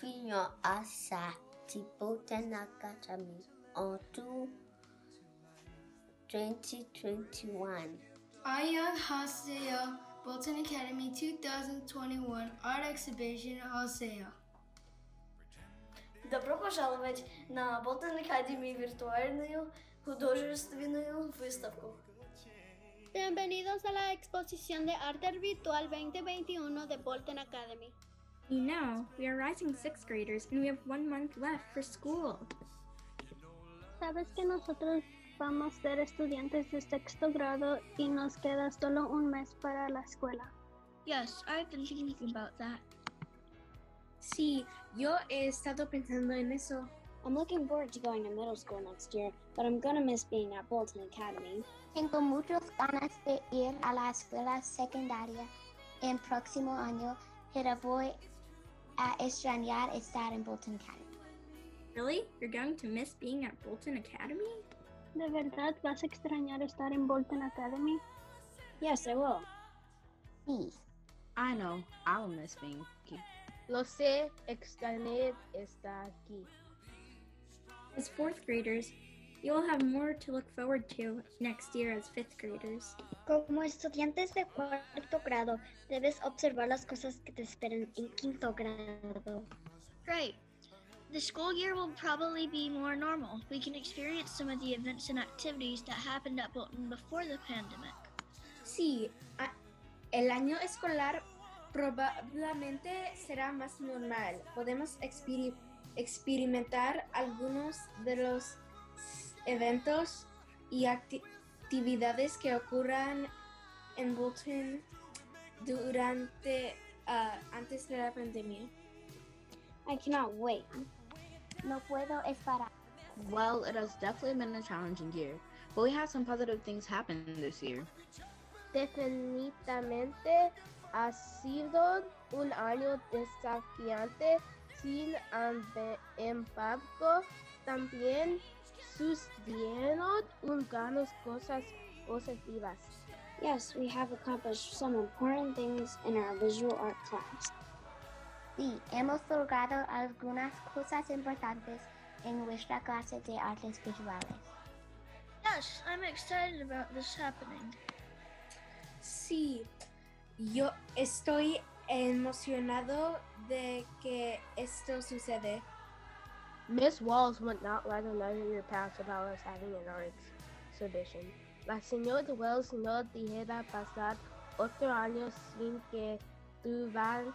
fino a sa ti Bolton Academy en tout 2021. Ayang Haseo Bolton Academy 2021 Art Exhibition Haseo. Добро пожаловать на Болтон Academy виртуальную художественную выставку. Bienvenidos a la exposición de arte virtual 2021 de Bolton Academy. You know, we are rising sixth graders and we have one month left for school. Sabes que nosotros vamos a ser estudiantes de sexto grado y nos queda solo un mes para la escuela. Yes, I've been thinking about that. Sí, yo he estado pensando en eso. I'm looking forward to going to middle school next year, but I'm gonna miss being at Bolton Academy. Tengo muchas ganas de ir a la escuela secundaria en próximo año, pero voy a extrañar estar en Bolton Academy. Really? You're going to miss being at Bolton Academy? ¿De verdad vas a extrañar estar en Bolton Academy? Yes, I will. Sí. I know, I'll miss being aquí. Lo sé, extrañar estar aquí. As fourth graders, you will have more to look forward to next year as fifth graders. Como estudiantes de cuarto grado, debes observar las cosas que te esperan en quinto grado. Great. The school year will probably be more normal. We can experience some of the events and activities that happened at Bolton before the pandemic. Sí, el año escolar probablemente será más normal. Podemos experi- experimentar algunos de los eventos y acti- actividades que ocurran en Bolton durante ah, antes de la pandemia. I cannot wait. No puedo esperar. Well, it has definitely been a challenging year, but we had some positive things happen this year. Definitivamente ha sido un año desafiante, sin embargo, también sucedieron unas cosas positivas. Yes, we have accomplished some important things in our visual art class. Sí, hemos logrado algunas cosas importantes en nuestra clase de artes visuales. Yes, I'm excited about this happening. Sí, yo estoy emocionado de que esto sucede. Miss Walls would not let another year pass without us having an art exhibition. La señora Wells no dijera pasar otro año sin que tuvar-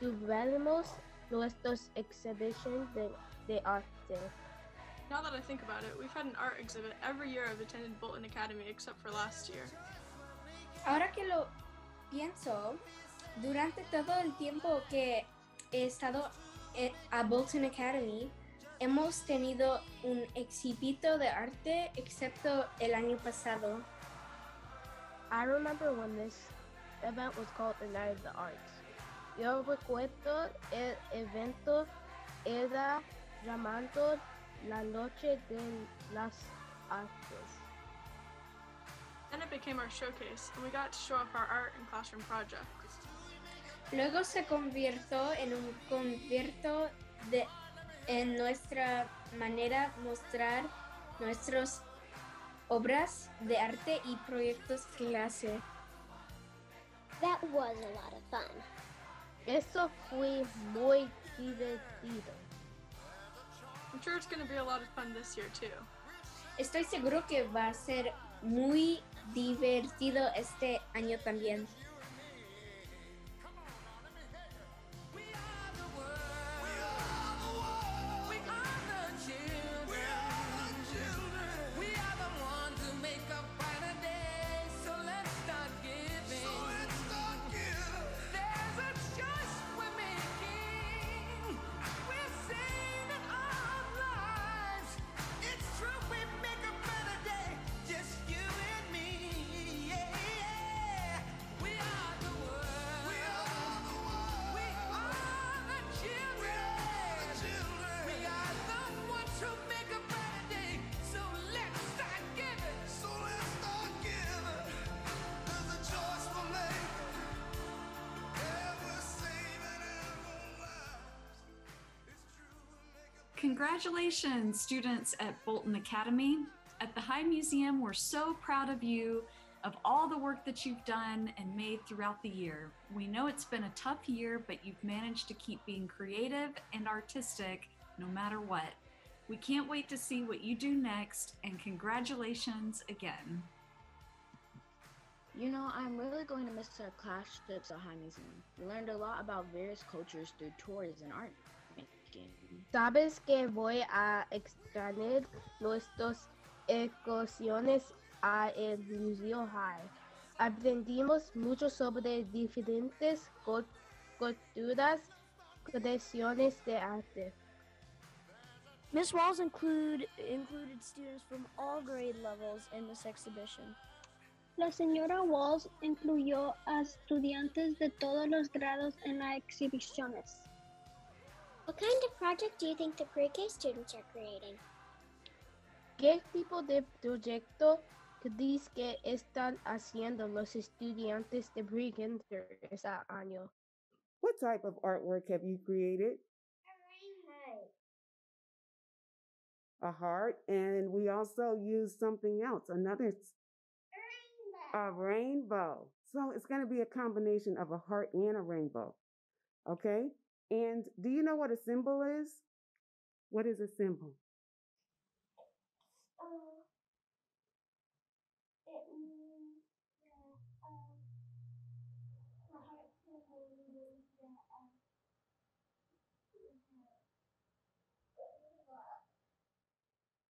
tuviéramos nuestros exhibitions de, de arte. Now that I think about it, we've had an art exhibit every year I've attended Bolton Academy except for last year. Ahora que lo pienso, durante todo el tiempo que he estado eh, a Bolton Academy, hemos tenido un exhibito de arte excepto el año pasado. I remember when this event was called the Night of the Arts. Yo recuerdo el evento era llamado la Noche de las Artes. Then it became our showcase, and we got to show off our art and classroom projects. Luego se convirtió en un convierto de en nuestra manera mostrar nuestras obras de arte y proyectos clase. That was a lot of fun. Eso fue muy divertido. I'm sure it's going to be a lot of fun this year too. Estoy seguro que va a ser muy divertido este año también. Congratulations, students at Bolton Academy. At the High Museum, we're so proud of you, of all the work that you've done and made throughout the year. We know it's been a tough year, but you've managed to keep being creative and artistic no matter what. We can't wait to see what you do next, and congratulations again. You know, I'm really going to miss our class trips at High Museum. We learned a lot about various cultures through tours and art. Sabes que voy a extrañar nuestras excursiones a el Museo High. Aprendimos mucho sobre diferentes cul- culturas, tradiciones de arte. Miss Walls include included students from all grade levels in this exhibition. La señora Walls incluyó a estudiantes de todos los grados en las exhibiciones. What kind of project do you think the pre-K students are creating? ¿Qué tipo de proyecto crees que están haciendo los estudiantes de pre-kinder este año? What type of artwork have you created? A heart, and we also use something else, another s- a rainbow. So it's going to be a combination of a heart and a rainbow. Okay? And do you know what a symbol is? What is a symbol?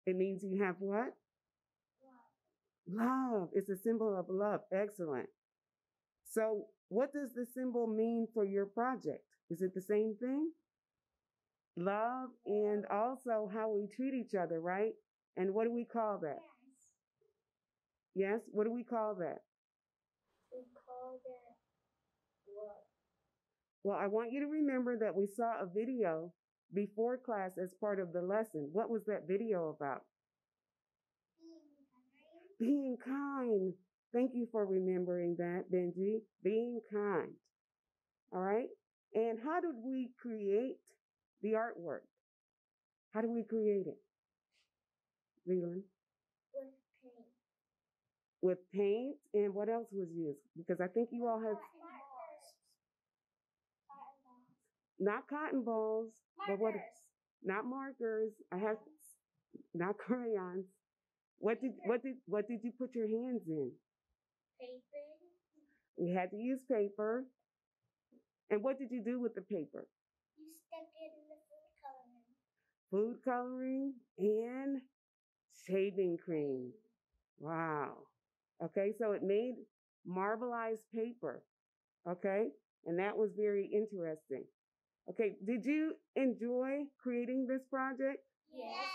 It means you have what? Love. It's a symbol of love. Excellent. So, what does the symbol mean for your project? Is it the same thing? Love and also how we treat each other, right? And what do we call that? Yes, yes? what do we call that? We call that what? Well, I want you to remember that we saw a video before class as part of the lesson. What was that video about? Being kind. Thank you for remembering that, Benji. Being kind. All right. And how did we create the artwork? How do we create it? Leland? With paint. With paint and what else was used? Because I think you all have not cotton balls, but what? Not markers. I have not crayons. What did what did what did you put your hands in? Paper. We had to use paper. And what did you do with the paper? You stuck it in the food coloring. Food coloring and shaving cream. Wow. Okay, so it made marbleized paper. Okay, and that was very interesting. Okay, did you enjoy creating this project? Yes.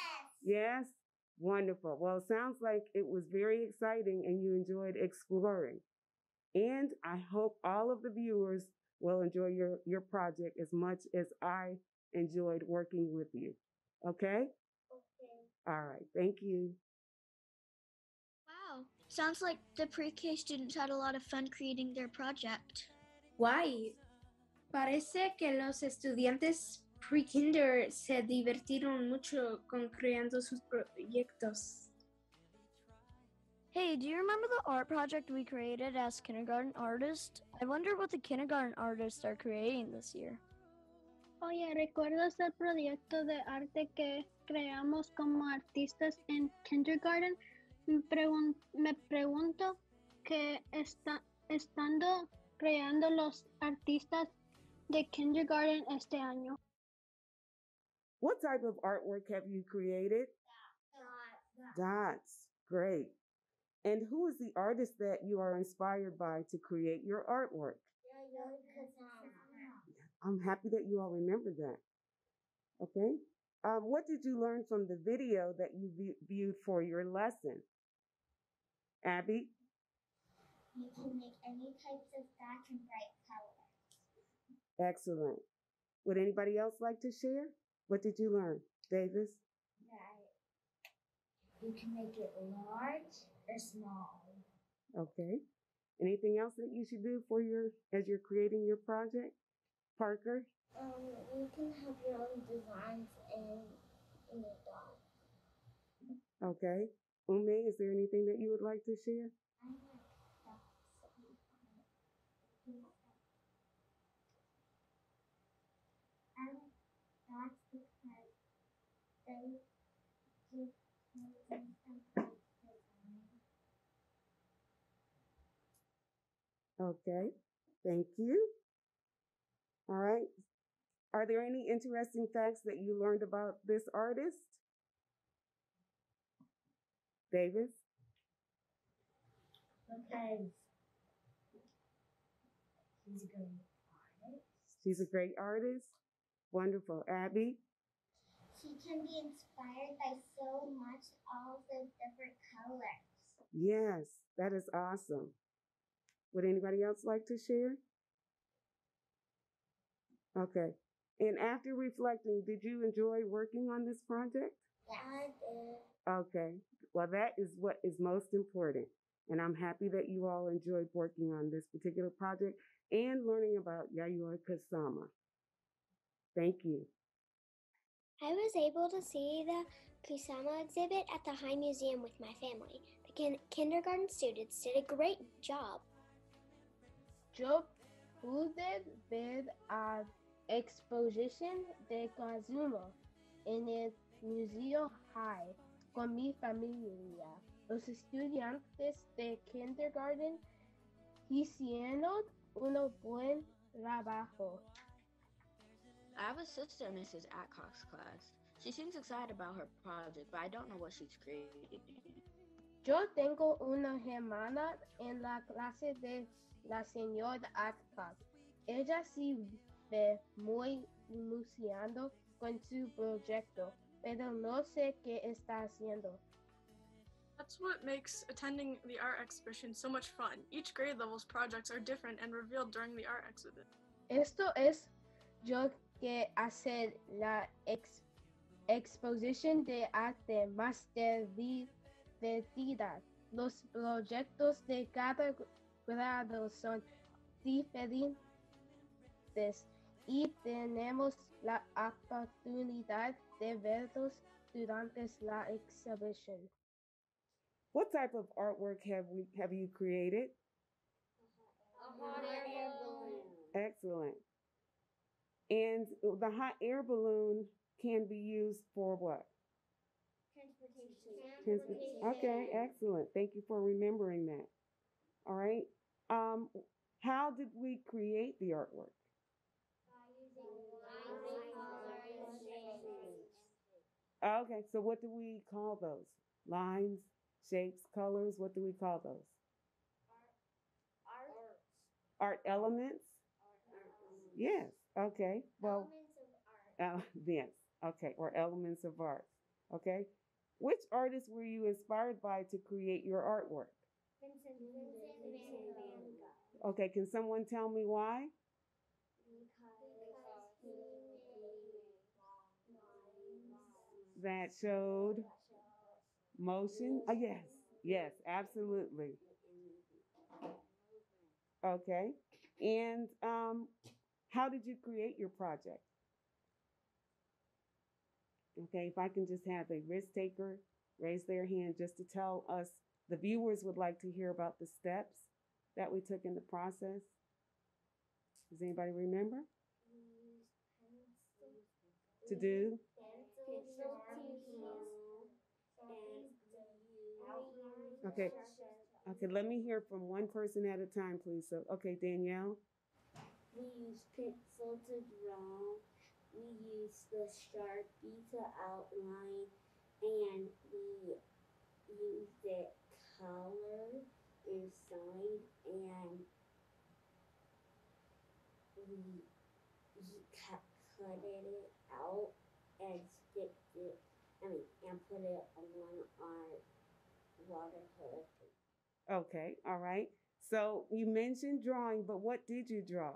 Yes? Wonderful. Well, it sounds like it was very exciting and you enjoyed exploring. And I hope all of the viewers will enjoy your, your project as much as I enjoyed working with you. Okay? Okay. All right. Thank you. Wow. Sounds like the pre-K students had a lot of fun creating their project. Why? Parece que los estudiantes pre-kinder se divertieron mucho con creando sus proyectos. Hey, do you remember the art project we created as kindergarten artists? I wonder what the kindergarten artists are creating this year. Oye, ¿recuerdas el proyecto de arte que creamos como artistas en kindergarten? Me, pregun- me pregunto qué está, estando creando los artistas de kindergarten este año. What type of artwork have you created? Dots. Great. And who is the artist that you are inspired by to create your artwork? I'm happy that you all remember that. Okay. Um, what did you learn from the video that you view- viewed for your lesson? Abby? You can make any types of dots in bright colors. Excellent. Would anybody else like to share? What did you learn? Davis? That you can make it large or small. Okay. Anything else that you should do for your as you're creating your project? Parker? Um, you can have your own designs and Okay. Ume, is there anything that you would like to share? That's because they give Okay. Thank you. All right. Are there any interesting facts that you learned about this artist? Davis? Because he's a great artist. She's a great artist. Wonderful. Abby? She can be inspired by so much, all the different colors. Yes, that is awesome. Would anybody else like to share? Okay. And after reflecting, did you enjoy working on this project? Yeah, I did. Okay. Well, that is what is most important. And I'm happy that you all enjoyed working on this particular project and learning about Yayoi Kusama. Thank you. I was able to see the Kusama exhibit at the High Museum with my family. The kin- kindergarten students did a great job. Yo pude ver a exposición de Kusama en el Museo High con mi familia. Los estudiantes de kindergarten hicieron un buen trabajo. I have a sister in Mrs. Atcock's class. She seems excited about her project, but I don't know what she's creating. Yo tengo una hermana en la clase de la señora Atcock. Ella sí ve muy ilusionado con su proyecto, pero no sé qué está haciendo. That's what makes attending the art exhibition so much fun. Each grade level's projects are different and revealed during the art exhibit. Esto es yo que hacer la ex- exposición de arte más divertida. Los proyectos de cada grado son diferentes y tenemos la oportunidad de verlos durante la exhibición. What type of artwork have we have you created? Hot air balloon. Excellent. And the hot air balloon can be used for what? Transport- Okay, excellent. Thank you for remembering that. All right. Um, how did we create the artwork? Okay, so what do we call those? Lines, shapes, colors? What do we call those? Art elements? Yes. Okay. Well, uh, yes. Okay. Or elements of art. Okay. Which artist were you inspired by to create your artwork? Okay. Can someone tell me why? That showed motion? Oh, yes. Yes. Absolutely. Okay. And um, how did you create your project? Okay, if I can just have a risk taker raise their hand just to tell us, the viewers would like to hear about the steps that we took in the process. Does anybody remember? To do? Okay. Okay, let me hear from one person at a time, please. So, okay, Danielle. We use pencil to draw. We use the Sharpie to outline. And we use the color inside. And we, we cut, cut it out and sticked it, I mean, and put it on our watercolor paper. Okay, all right. So you mentioned drawing, but what did you draw?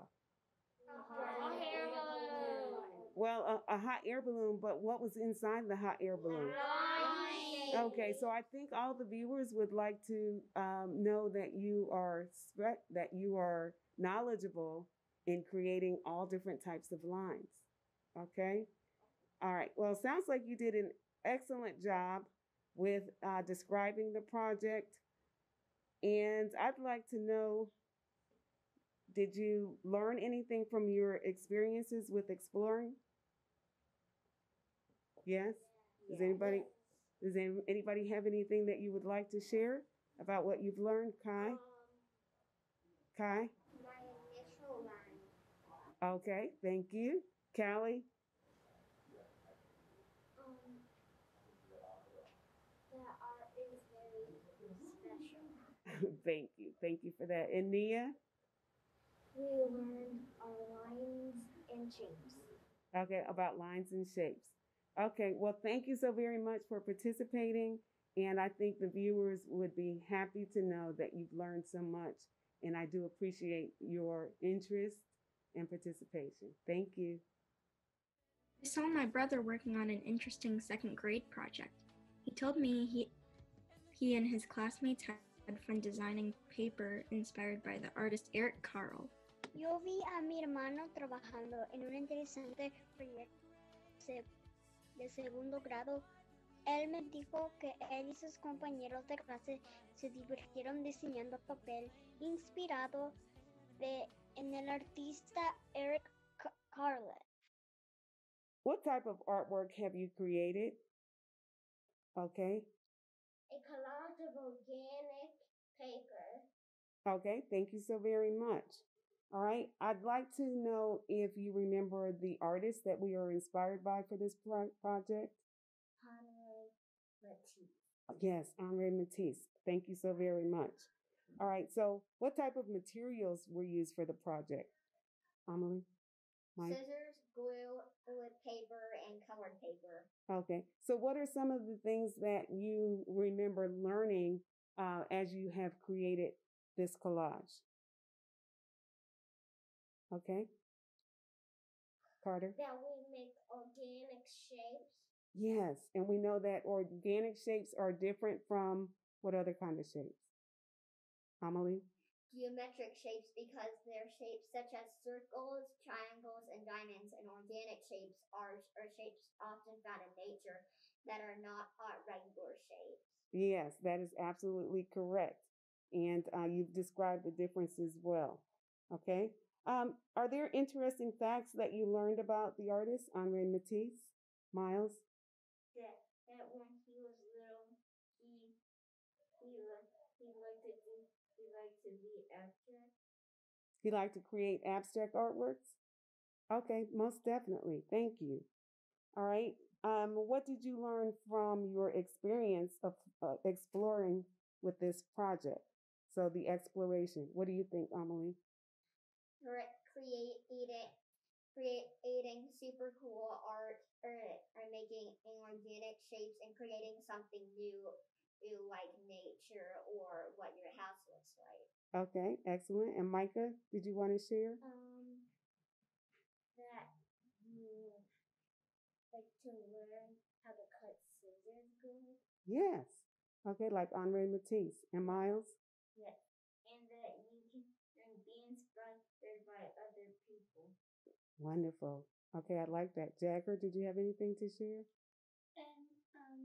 hair balloon. Well, a, a hot air balloon, but what was inside the hot air balloon? Okay, so I think all the viewers would like to um, know that you are that you are knowledgeable in creating all different types of lines. Okay, all right. Well, it sounds like you did an excellent job with uh, describing the project. And I'd like to know did you learn anything from your experiences with exploring? Yes? Does anybody does anybody have anything that you would like to share about what you've learned, Kai? Kai? My initial line. Okay, thank you. Callie? Um, the art is very special. thank you. Thank you for that. And Nia? We learned our lines and shapes. Okay, about lines and shapes. Okay, well, thank you so very much for participating. And I think the viewers would be happy to know that you've learned so much. And I do appreciate your interest and participation. Thank you. I saw my brother working on an interesting second grade project. He told me he he and his classmates had fun designing paper inspired by the artist Eric Carle. Yo vi a mi hermano trabajando en un interesante proyecto se- de segundo grado. Él me dijo que él y sus compañeros de clase se divirtieron diseñando papel inspirado de, en el artista Eric Ca- Carle. What type of artwork have you created? Okay, A collage of organic paper. okay, thank you so very much. All right, I'd like to know if you remember the artist that we are inspired by for this pro- project. Henri Matisse. Yes, Henri Matisse. Thank you so very much. All right, so what type of materials were used for the project? Amelie? Mike? Scissors, glue, wood paper, and colored paper. Okay, so what are some of the things that you remember learning uh, as you have created this collage? Okay. Carter? That we make organic shapes. Yes, and we know that organic shapes are different from what other kind of shapes? Amelie? Geometric shapes because they're shapes such as circles, triangles, and diamonds, and organic shapes are, are shapes often found in nature that are not uh, regular shapes. Yes, that is absolutely correct. And uh, you've described the difference as well. Okay. Um, are there interesting facts that you learned about the artist, Henri Matisse? Miles? That, that when he was little, he he li- he liked to do he liked to be abstract. He liked to create abstract artworks? Okay, most definitely. Thank you. All right. Um, what did you learn from your experience of uh, exploring with this project? So the exploration. What do you think, Amelie? Cre- creating creating super cool art or, or making organic shapes and creating something new, new like nature or what your house looks like. Okay, excellent. And Micah, did you want to share? Um, that you like to learn how to cut scissors good. Yes. Okay, like Henri Matisse. And Miles? Yes, and that you can and be inspired by other people. Wonderful. Okay, I like that. Jagger, did you have anything to share? And um,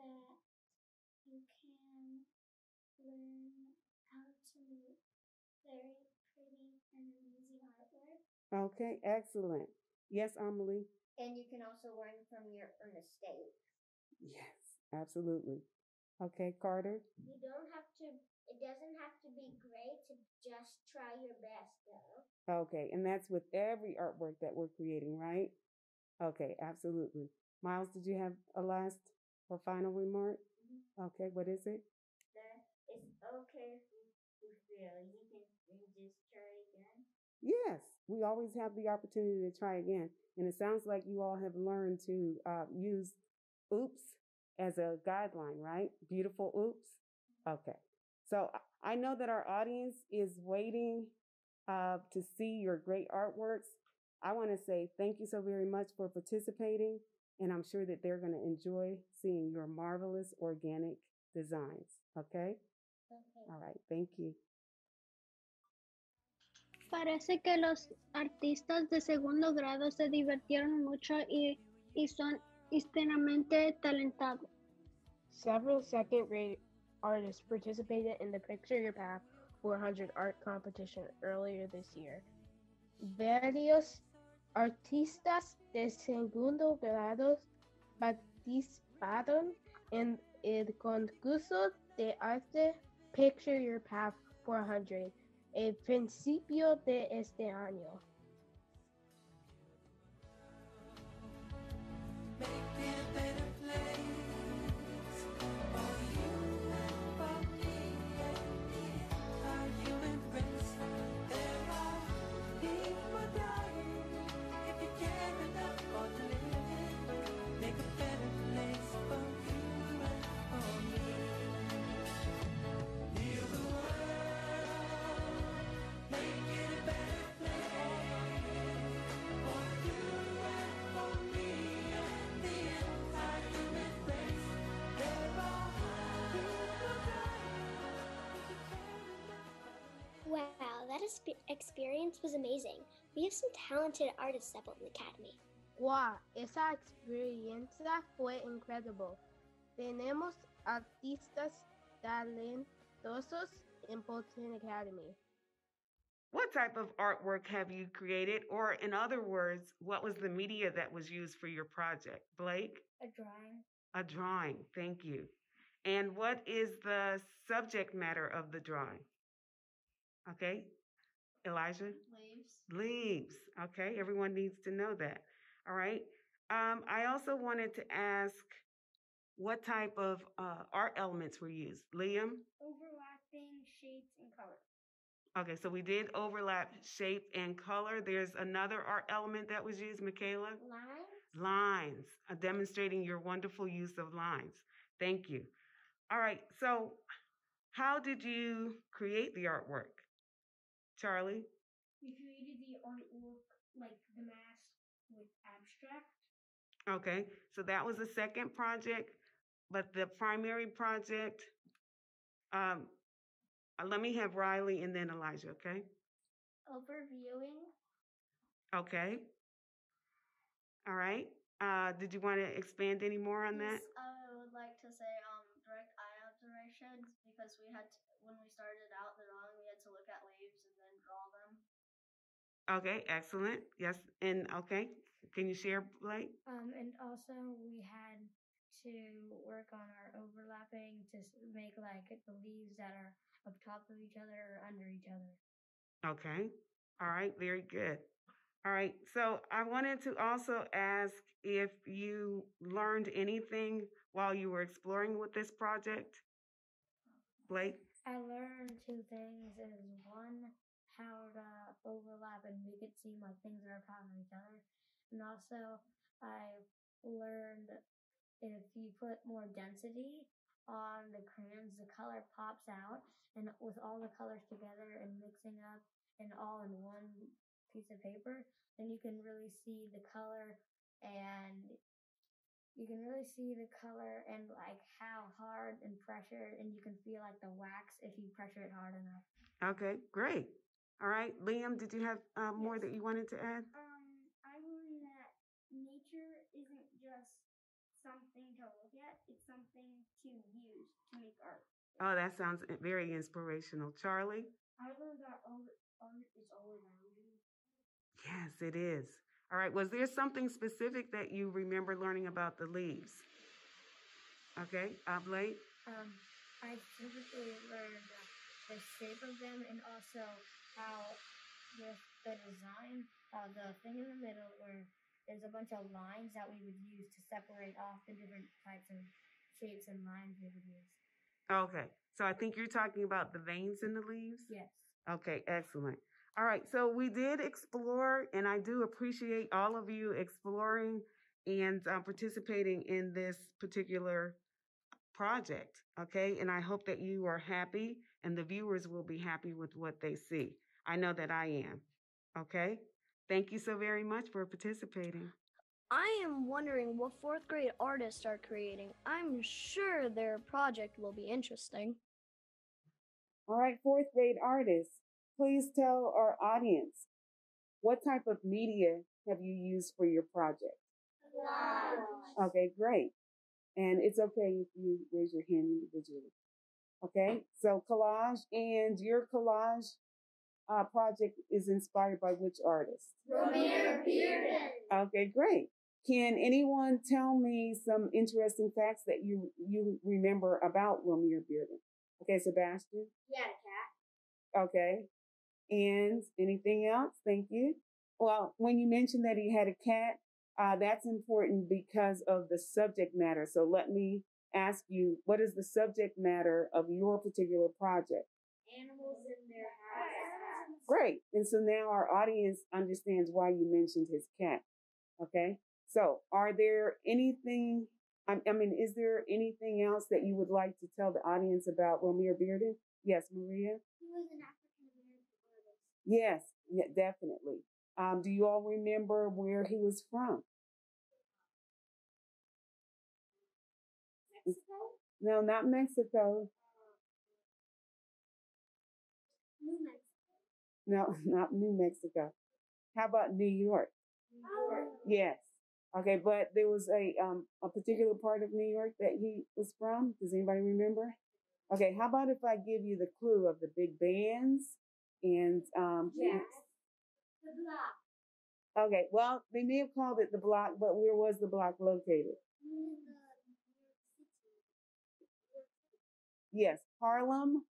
that you can learn how to very pretty and amazing artwork. Okay, excellent. Yes, Amelie? And you can also learn from your earnest state. Yes, absolutely. Okay, Carter? You don't have to. It doesn't have to be great to just try your best, though. Okay, and that's with every artwork that we're creating, right? Okay, absolutely. Miles, did you have a last or final remark? Okay, what is it? That it's okay if you, fail. You can you can just try again. Yes, we always have the opportunity to try again. And it sounds like you all have learned to uh, use oops as a guideline, right? Beautiful oops. Okay. So I- know that our audience is waiting uh, to see your great artworks. I want to say thank you so very much for participating. And I'm sure that they're going to enjoy seeing your marvelous organic designs. Okay? Okay. All right. Thank you. Parece que los artistas de segundo grado se divirtieron mucho y, y son talentado. Several second grade artists participated in the Picture Your Path 400 art competition earlier this year. Varios artistas de segundo grado participaron en el concurso de arte Picture Your Path 400 el principio de este año. That experience was amazing. We have some talented artists at Bolton Academy. Wow, esa experiencia fue incredible. Tenemos artistas talentosos en Bolton Academy. What type of artwork have you created? Or, in other words, what was the media that was used for your project? Blake? A drawing. A drawing. Thank you. And what is the subject matter of the drawing? Okay. Elijah? Leaves. Leaves. Okay. Everyone needs to know that. All right. Um, I also wanted to ask what type of uh, art elements were used. Liam? Overlapping shapes and color. Okay, so we did overlap shape and color. There's another art element that was used, Michaela? Lines. Lines, uh, demonstrating your wonderful use of lines. Thank you. All right, so how did you create the artwork? Charlie? We created the artwork like the mask with abstract. Okay, so that was the second project, but the primary project, um, uh, let me have Riley and then Elijah, okay? Overviewing. Okay. All right. Uh, did you want to expand any more on that? I would like to say um direct eye observations because we had to, when we started out the drawing we had to look at leaves and then draw them. Okay, excellent. Yes, and okay. Can you share, Blake? Um, and also we had to work on our overlapping to make like the leaves that are up top of each other or under each other. Okay. All right, very good. All right, so I wanted to also ask if you learned anything while you were exploring with this project. Blake? I learned two things. Is one how to overlap and make it seem like things are of each other, and also I learned if you put more density on the crayons, the color pops out, and with all the colors together and mixing up and all in one piece of paper, then you can really see the color and you can really see the color and like how hard and pressure and you can feel like the wax if you pressure it hard enough. Okay, great. All right, Liam, did you have uh, more that you wanted to add? Um, I learned that nature isn't just something to look at; it's something to use to make art. Oh, that sounds very inspirational. Charlie? I learned that art art is all around you. Yes, it is. All right, was there something specific that you remember learning about the leaves? Okay, Blake? Um, I specifically learned uh, the shape of them and also how with the design, uh, the thing in the middle where there's a bunch of lines that we would use to separate off the different types of shapes and lines we would use. Okay, so I think you're talking about the veins in the leaves? Yes. Okay, excellent. All right, so we did explore, and I do appreciate all of you exploring and uh, participating in this particular project. Okay, and I hope that you are happy and the viewers will be happy with what they see. I know that I am. Okay, thank you so very much for participating. I am wondering what fourth grade artists are creating. I'm sure their project will be interesting. All right, fourth grade artists, please tell our audience what type of media have you used for your project? A Okay, great. And it's okay if you raise your hand individually. Okay, so collage and your collage uh, project is inspired by which artist? Romare Bearden. Okay, great. Can anyone tell me some interesting facts that you you remember about Romare Bearden? Okay, Sebastian. He had a cat. Okay. And anything else? Thank you. Well, when you mentioned that he had a cat, uh, that's important because of the subject matter. So let me ask you, what is the subject matter of your particular project? Animals in their. Great. And so now our audience understands why you mentioned his cat. Okay. So are there anything, I, I mean, is there anything else that you would like to tell the audience about Romare Bearden? Yes, Maria? He was an African American. Yes, yeah, definitely. Um, do you all remember where he was from? Mexico? No, not Mexico. New Mexico. No, not New Mexico. How about New York? New York. Yes. Okay, but there was a um a particular part of New York that he was from. Does anybody remember? Okay, how about if I give you the clue of the big bands and um Yes. The block. Okay, well, they may have called it the block, but where was the block located? In the New York City. Yes, Harlem.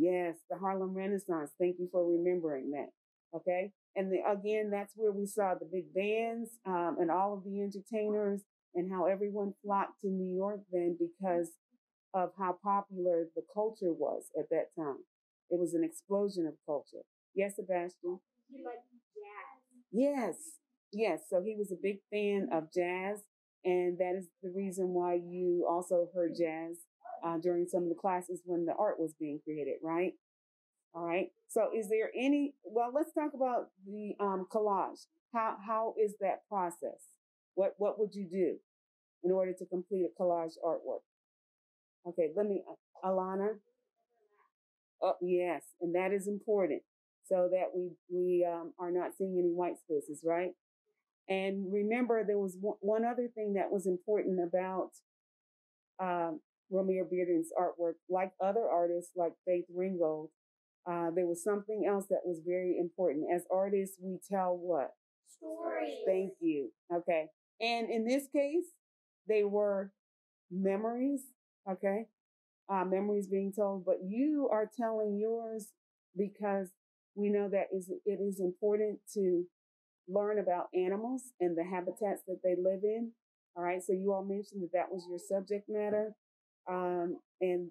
Yes, the Harlem Renaissance. Thank you for remembering that. Okay. And the, again, that's where we saw the big bands um, and all of the entertainers and how everyone flocked to New York then because of how popular the culture was at that time. It was an explosion of culture. Yes, Sebastian? He liked jazz. Yes. Yes. So he was a big fan of jazz. And that is the reason why you also heard jazz uh, during some of the classes when the art was being created, right? All right. So is there any, well, let's talk about the um, collage. How, how is that process? What, what would you do in order to complete a collage artwork? Okay. Let me, uh, Alana. Oh, yes. And that is important so that we, we um, are not seeing any white spaces, right? And remember, there was one, one other thing that was important about um, Romare Bearden's artwork, like other artists like Faith Ringgold, uh, there was something else that was very important. As artists, we tell what? Stories. Thank you. Okay. And in this case, they were memories. Okay. Uh, memories being told, but you are telling yours because we know that is it is important to learn about animals and the habitats that they live in. All right. So you all mentioned that that was your subject matter. Um, and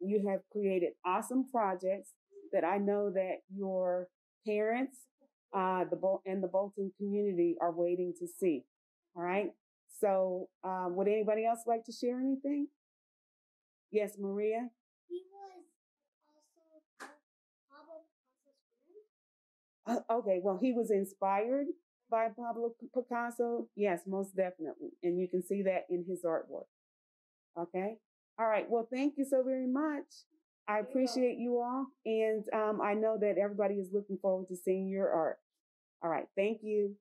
you have created awesome projects that I know that your parents, uh, the Bol- and the Bolton community are waiting to see. All right. So, um, would anybody else like to share anything? Yes, Maria. He was also Pablo Picasso's friend. Uh, okay. Well, he was inspired by Pablo Picasso. Yes, most definitely. And you can see that in his artwork. Okay. All right. Well, thank you so very much. I appreciate you all. And um, I know that everybody is looking forward to seeing your art. All right. Thank you.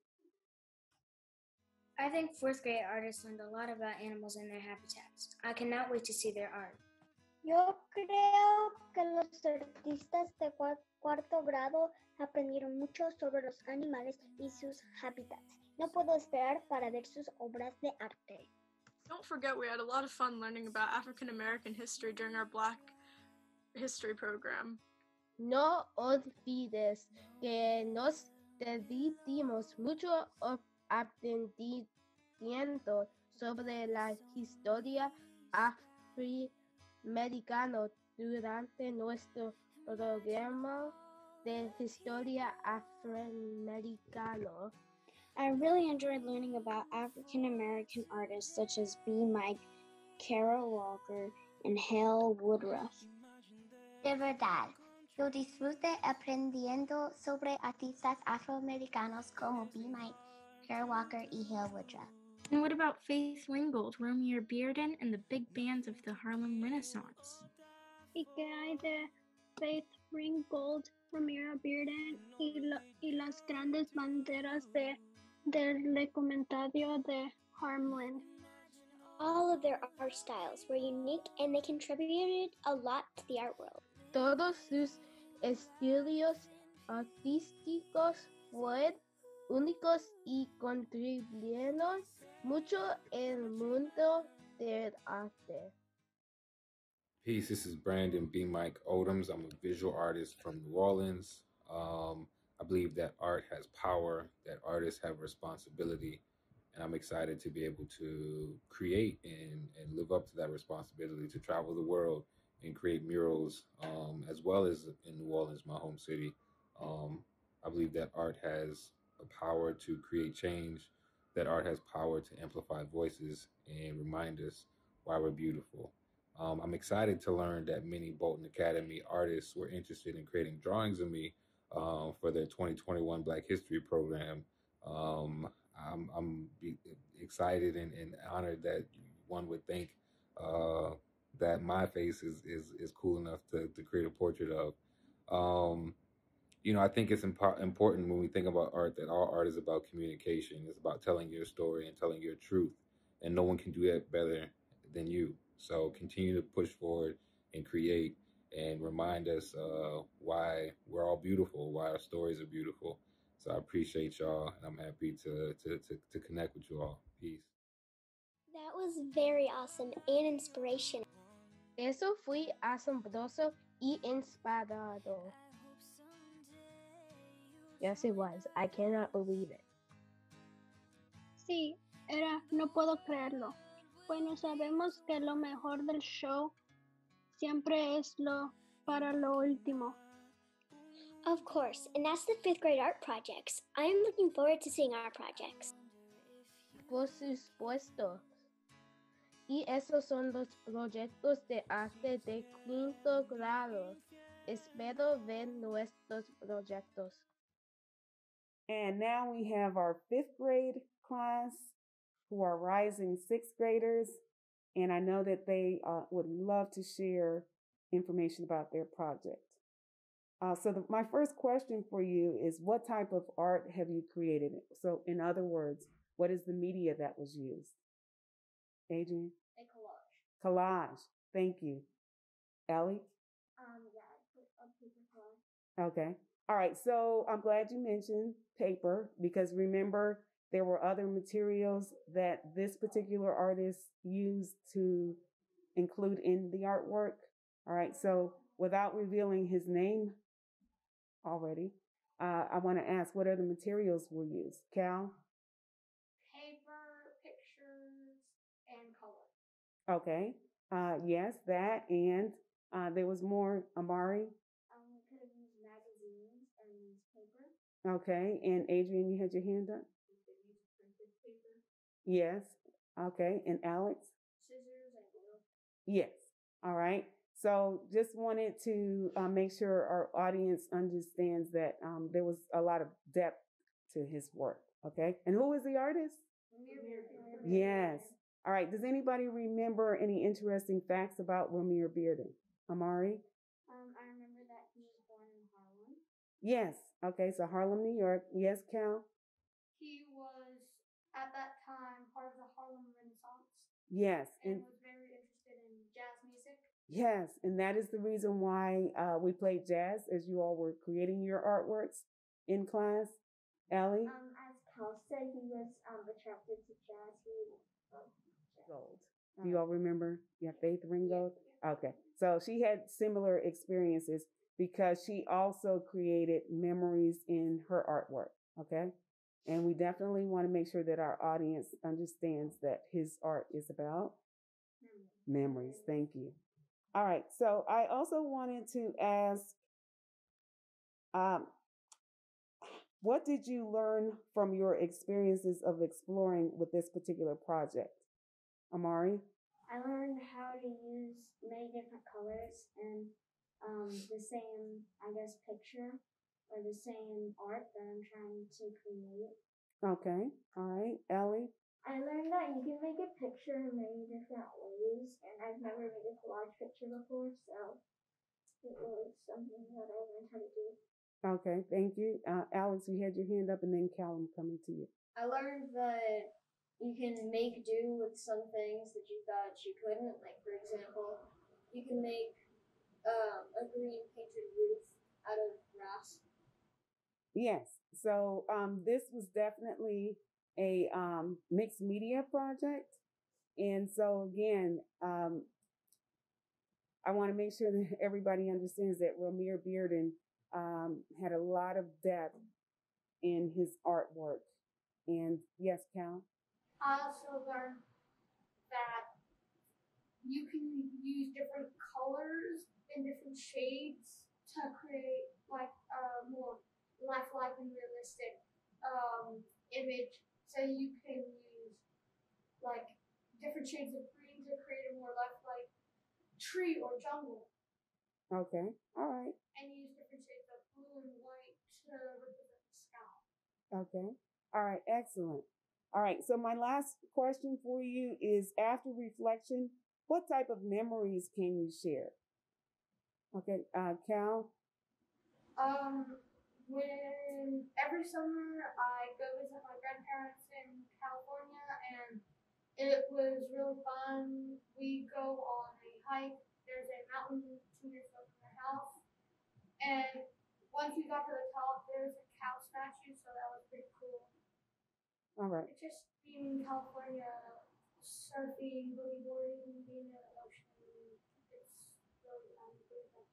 I think fourth grade artists learned a lot about animals and their habitats. I cannot wait to see their art. Yo creo que los artistas de cuarto grado aprendieron mucho sobre los animales y sus hábitats. No puedo esperar para ver sus obras de arte. Don't forget, we had a lot of fun learning about African American history during our Black History program. No olvides que nos divertimos mucho aprendiendo sobre la historia afroamericana durante nuestro programa de historia afroamericana. I really enjoyed learning about African American artists such as B. Mike, Kara Walker, and Hale Woodruff. De verdad, yo disfruté aprendiendo sobre artistas afroamericanos como B. Mike, Kerr Walker y Hale Woodruff. And what about Faith Ringgold, Romare Bearden, and the big bands of the Harlem Renaissance? ¿Y qué hay de Faith Ringgold, Ramira Bearden y, lo- y las grandes banderas de del recomendado de Harmland. All of their art styles were unique and they contributed a lot to the art world. Todos sus estilos artísticos fueron únicos y contribuyeron mucho al mundo del arte. Peace, this is Brandon B. Mike Odums. I'm a visual artist from New Orleans. Um, I believe that art has power, that artists have responsibility, and I'm excited to be able to create and, and live up to that responsibility to travel the world and create murals um, as well as in New Orleans, my home city. Um, I believe that art has a power to create change, that art has power to amplify voices and remind us why we're beautiful. Um, I'm excited to learn that many Bolton Academy artists were interested in creating drawings of me um, for their 2021 Black History program. Um, I'm, I'm excited and, and honored that one would think uh, that my face is, is, is cool enough to, to create a portrait of. Um, you know, I think it's impo- important when we think about art that all art is about communication. It's about telling your story and telling your truth. And no one can do that better than you. So continue to push forward and create and remind us uh, why we're all beautiful, why our stories are beautiful. So I appreciate y'all, and I'm happy to, to, to, to connect with you all. Peace. That was very awesome and inspirational. Eso fue asombroso y inspirador. Yes, it was. I cannot believe it. Sí, era, no puedo creerlo. Bueno, sabemos que lo mejor del show siempre es lo para lo último. Of course, and that's the fifth grade art projects. I'm looking forward to seeing our projects. Por supuesto. Y esos son los proyectos de arte de quinto grado. Espero ver nuestros proyectos. And now we have our fifth grade class who are rising sixth graders. And I know that they uh, would love to share information about their project. Uh, so the, my first question for you is what type of art have you created? So in other words, what is the media that was used? Adrian? A collage. Collage. Thank you. Ellie? Um, yeah, a paper collage. Okay. All right. So I'm glad you mentioned paper because remember there were other materials that this particular artist used to include in the artwork. All right. So without revealing his name already, uh, I want to ask what other materials were used? Cal? Paper, pictures, and color. Okay. Uh, yes, that. And uh, there was more. Amari? Um, we could have used magazines or newspaper. Okay. And Adrian, you had your hand up? Yes. Okay. And Alex? Scissors and glue. Yes. All right. So just wanted to uh, make sure our audience understands that um, there was a lot of depth to his work. Okay. And who is the artist? Yes. All right. Does anybody remember any interesting facts about Romare Bearden? Amari? Um, I remember that he was born in Harlem. Yes. Okay. So Harlem, New York. Yes, Cal? He was at that time part of the Harlem Renaissance Yes. and And was very interested in jazz music. yes. And that is the reason why uh, we played jazz as you all were creating your artworks in class. Ellie? Um, as Cal said, he was um attracted to jazz. He. Gold. Do you all remember? Yeah, Faith Ringgold? Okay. So she had similar experiences because she also created memories in her artwork. Okay. And we definitely want to make sure that our audience understands that his art is about memories. Thank you. All right. So I also wanted to ask, um, what did you learn from your experiences of exploring with this particular project? Amari? I learned how to use many different colors and um, the same, I guess, picture or the same art that I'm trying to create. Okay. All right. Ellie? I learned that you can make a picture in many different ways, and I've never made a collage picture before, so it was something that I learned how to do. Okay, thank you. Uh, Alex, you had your hand up and then Callum coming to you. I learned that you can make do with some things that you thought you couldn't. Like, for example, you can make um, a green painted roof out of grass. Yes. So um, this was definitely a um, mixed media project. And so again, um, I want to make sure that everybody understands that Romare Bearden um, had a lot of depth in his artwork. And yes, Cal? I also learned that you can use different colors and different shades to create like a more lifelike and realistic um, image. So you can use like different shades of green to create a more lifelike tree or jungle, Okay. All right. and use different shades of blue and white to represent the sky. Okay. All right. Excellent. All right. So my last question for you is after reflection, what type of memories can you share? Okay. Uh, Cal? Um, when every summer I go visit my grandparents in California, and it was really fun. We go on a hike. There's a mountain two minutes up from our house, and once we got to the top, there's a cow statue, so that was pretty cool. All right. It's just being in California, surfing, boogie boarding, being in the ocean. It's really um, beautiful.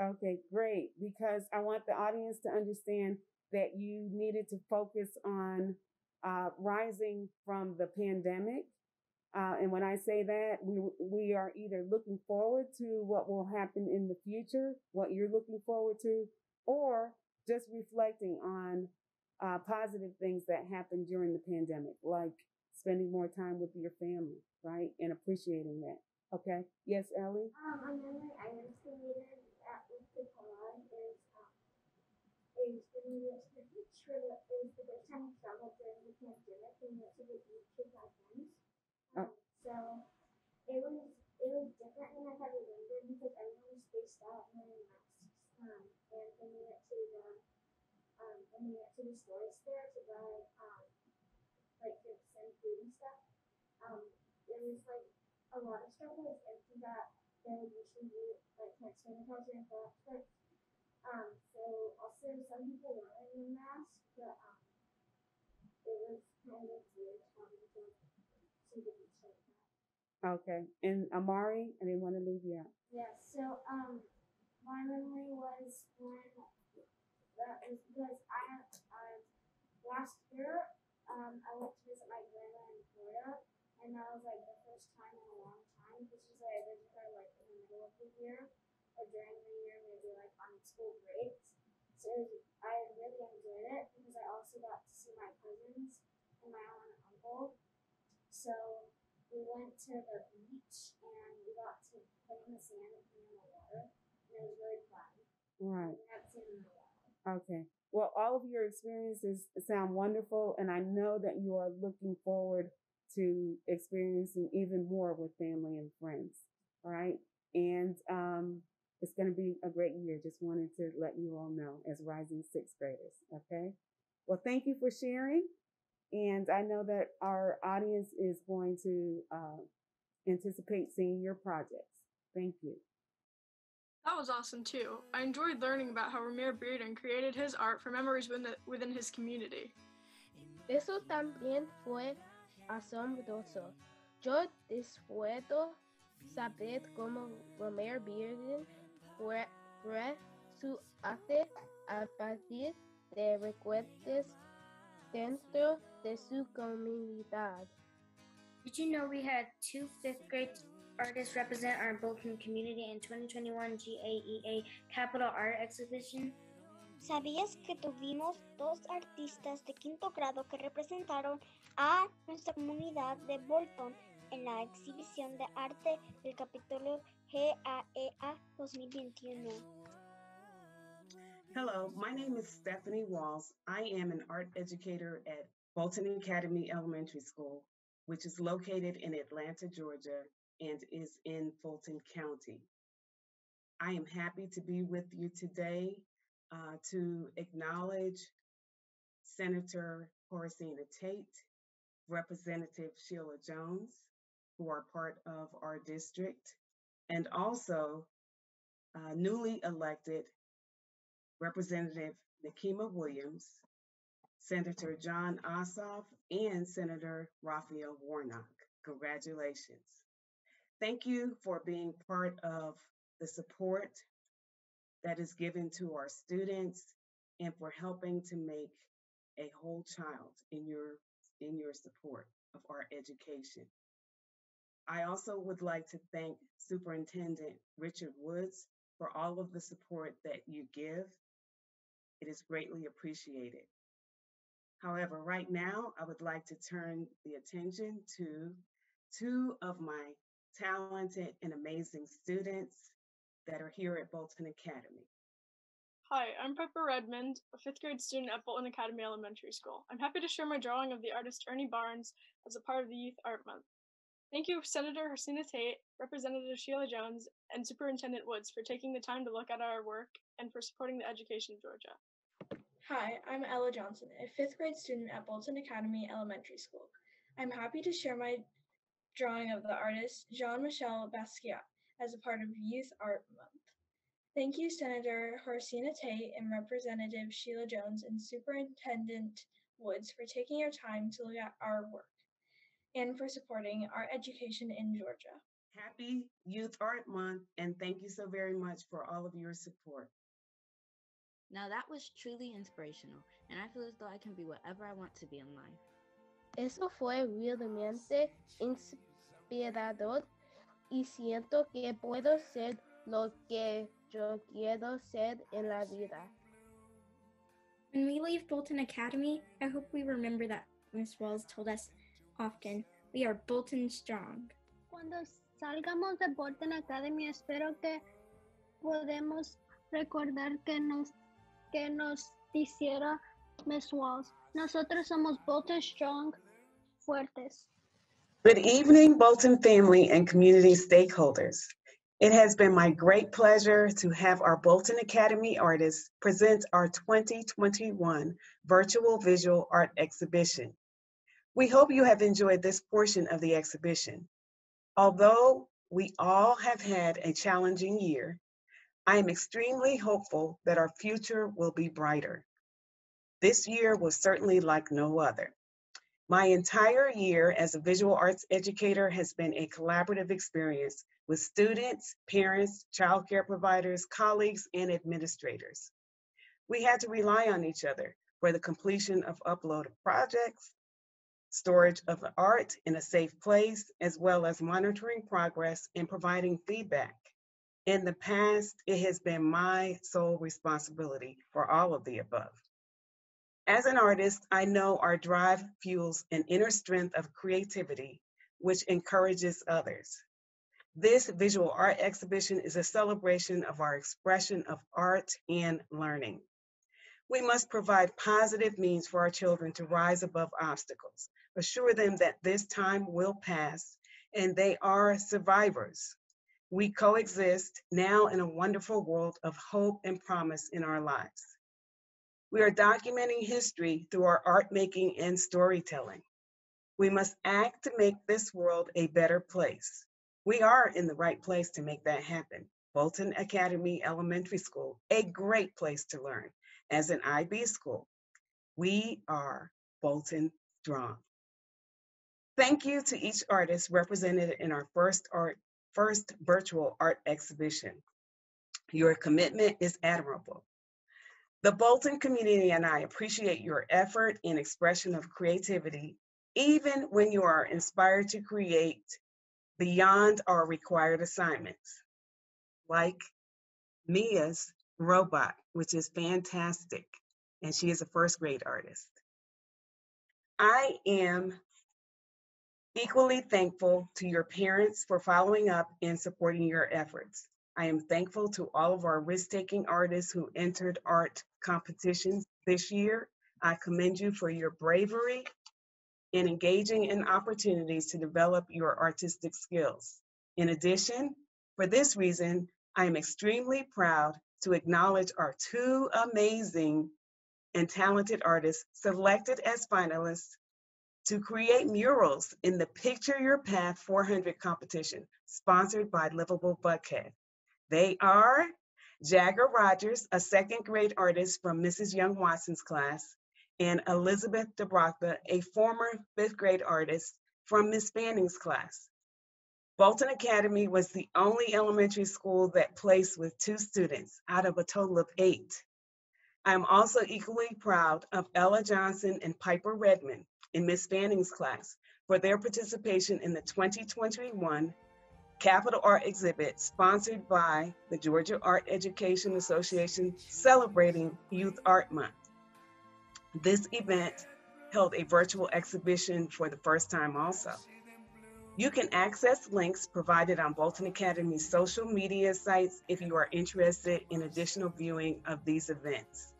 Okay, great. Because I want the audience to understand that you needed to focus on uh, rising from the pandemic. Uh, and when I say that, we we are either looking forward to what will happen in the future, what you're looking forward to, or just reflecting on uh, positive things that happened during the pandemic, like spending more time with your family, right, and appreciating that. Okay. Yes, Ellie. Um, a memory I estimated at with the pod is um is when we went to the beach for the it the first time we traveled during the pandemic and we went to the beach with my friends. Um, so it was it was different than I had remembered because everyone was spaced out and wearing masks. Um, and when we went to the um when we went to the stores there to buy um like to send food and stuff, um it was like a lot of stuff was empty that they would usually do like hand sanitizer and gloves. Um, so also some people weren't wearing a mask, but um, it was kind of weird having to see the beach like that. Okay. And Amari, I didn't want to leave you out. Yeah. So um, my memory was when that was because I I last year um I went to visit my grandma in Florida, and that was like the first time in a long time because usually I visit her like in the middle of the year during the year, maybe like on school breaks. So was, I really enjoyed it because I also got to see my cousins and my aunt and uncle. So we went to the beach and we got to play in the sand and play in the water, and it was really fun. Right. We haven't seen in a while. Okay. Well, all of your experiences sound wonderful, and I know that you are looking forward to experiencing even more with family and friends. All right. And um, it's going to be a great year. Just wanted to let you all know as rising sixth graders. Okay. Well, thank you for sharing. And I know that our audience is going to uh, anticipate seeing your projects. Thank you. That was awesome too. I enjoyed learning about how Romare Bearden created his art for memories within, the, within his community. Eso también fue asombroso. Yo disfruto saber cómo Romero Bearden su arte a partir de recuerdos dentro de su comunidad. Did you know we had two fifth grade artists represent our Bolton community in 2021 GAEA Capital Art Exhibition? ¿Sabías que tuvimos dos artistas de quinto grado que representaron a nuestra comunidad de Bolton en la exhibición de arte del capítulo GAEA 2021? Hello, my name is Stephanie Walls. I am an art educator at Bolton Academy Elementary School, which is located in Atlanta, Georgia, and is in Fulton County. I am happy to be with you today uh, to acknowledge Senator Horacena Tate, Representative Sheila Jones, who are part of our district, and also uh, newly elected Representative Nikema Williams, Senator Jon Ossoff, and Senator Raphael Warnock. Congratulations. Thank you for being part of the support that is given to our students and for helping to make a whole child in your in your support of our education. I also would like to thank Superintendent Richard Woods for all of the support that you give. It is greatly appreciated. However, right now, I would like to turn the attention to two of my talented and amazing students that are here at Bolton Academy. Hi, I'm Pepper Redmond, a fifth grade student at Bolton Academy Elementary School. I'm happy to share my drawing of the artist Ernie Barnes as a part of the Youth Art Month. Thank you, Senator Horacena Tate, Representative Sheila Jones, and Superintendent Woods for taking the time to look at our work and for supporting the education of Georgia. Hi, I'm Ella Johnson, a fifth grade student at Bolton Academy Elementary School. I'm happy to share my drawing of the artist Jean Michel Basquiat as a part of Youth Art Month. Thank you, Senator Horacena Tate and Representative Sheila Jones and Superintendent Woods for taking your time to look at our work and for supporting our education in Georgia. Happy Youth Art Month, and thank you so very much for all of your support. Now that was truly inspirational, and I feel as though I can be whatever I want to be in life. Eso fue realmente inspirador y siento que puedo ser lo que yo quiero ser en la vida. When we leave Bolton Academy, I hope we remember that Miss Wells told us often we are Bolton strong. Cuando salgamos de Bolton Academy, espero que podemos recordar que nos, que nos hiciera Miss Walls. Nosotros somos Bolton Strong, fuertes. Good evening, Bolton family and community stakeholders. It has been my great pleasure to have our Bolton Academy artists present our 2021 virtual visual art exhibition. We hope you have enjoyed this portion of the exhibition. Although we all have had a challenging year, I am extremely hopeful that our future will be brighter. This year was certainly like no other. My entire year as a visual arts educator has been a collaborative experience with students, parents, childcare providers, colleagues, and administrators. We had to rely on each other for the completion of uploaded projects, storage of art in a safe place, as well as monitoring progress and providing feedback. In the past, it has been my sole responsibility for all of the above. As an artist, I know our drive fuels an inner strength of creativity, which encourages others. This visual art exhibition is a celebration of our expression of art and learning. We must provide positive means for our children to rise above obstacles, assure them that this time will pass and they are survivors. We coexist now in a wonderful world of hope and promise in our lives. We are documenting history through our art making and storytelling. We must act to make this world a better place. We are in the right place to make that happen. Bolton Academy Elementary School, a great place to learn. As an IB school, we are Bolton Strong. Thank you to each artist represented in our first art, first virtual art exhibition. Your commitment is admirable. The Bolton community and I appreciate your effort and expression of creativity, even when you are inspired to create beyond our required assignments, like Mia's robot, which is fantastic, and she is a first grade artist. I am equally thankful to your parents for following up and supporting your efforts. I am thankful to all of our risk taking artists who entered art competitions this year. I commend you for your bravery in engaging in opportunities to develop your artistic skills. In addition, for this reason, I am extremely proud to acknowledge our two amazing and talented artists selected as finalists to create murals in the Picture Your Path 400 competition, sponsored by Livable Buckhead. They are Jagger Rogers, a second grade artist from Mrs. Young Watson's class, and Elizabeth DeBrocka, a former fifth grade artist from Miss Banning's class. Bolton Academy was the only elementary school that placed with two students out of a total of eight. I am also equally proud of Ella Johnson and Piper Redmond in Miss Fanning's class for their participation in the 2021 Capital Art exhibit sponsored by the Georgia Art Education Association celebrating Youth Art Month. This event held a virtual exhibition for the first time also. You can access links provided on Bolton Academy's social media sites if you are interested in additional viewing of these events.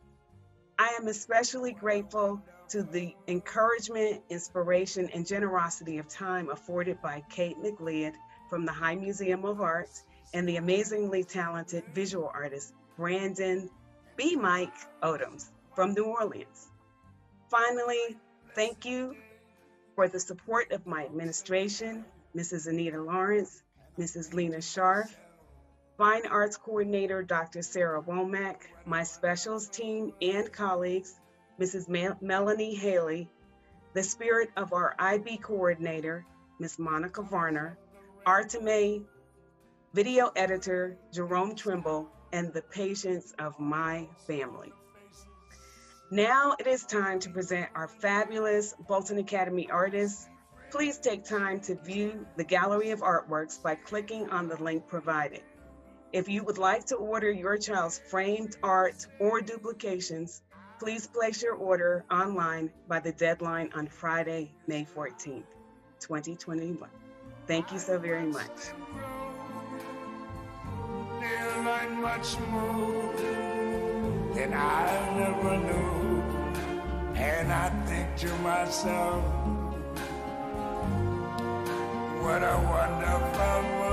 I am especially grateful to the encouragement, inspiration, and generosity of time afforded by Kate McLeod from the High Museum of Art and the amazingly talented visual artist Brandon B. Mike Odums from New Orleans. Finally, thank you for the support of my administration, Mrs. Anita Lawrence, Mrs. Lena Scharf, Fine Arts Coordinator Dr. Sarah Womack, my specials team and colleagues, Mrs. Mel- Melanie Haley, the spirit of our IB coordinator, Ms. Monica Varner, Artome, video editor Jerome Trimble, and the patience of my family. Now it is time to present our fabulous Bolton Academy artists. Please take time to view the gallery of artworks by clicking on the link provided. If you would like to order your child's framed art or duplications, please place your order online by the deadline on Friday, May 14th, 2021. Thank you so very much. much more than I knew. And I think to myself, what a wonderful world.